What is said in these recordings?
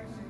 election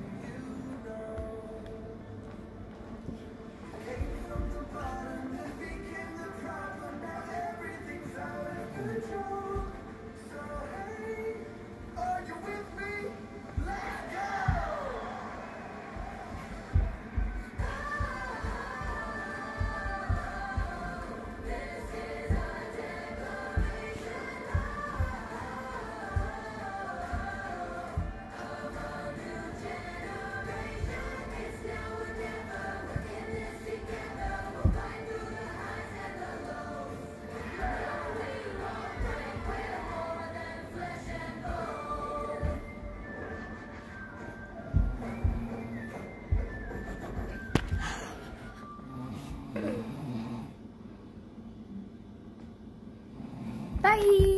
Bye.